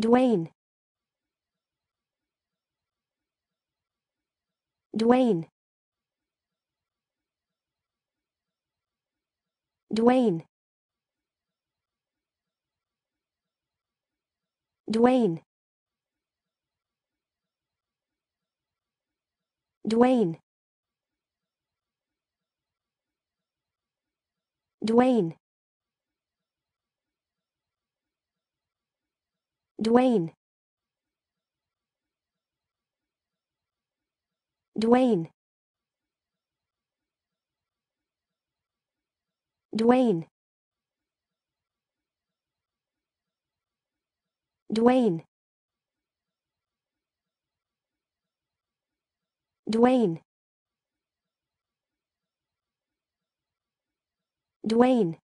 Dwayne. Dwayne. Dwayne. Dwayne. Dwayne. Dwayne Dwayne. Dwayne. Dwayne. Dwayne. Dwayne. Dwayne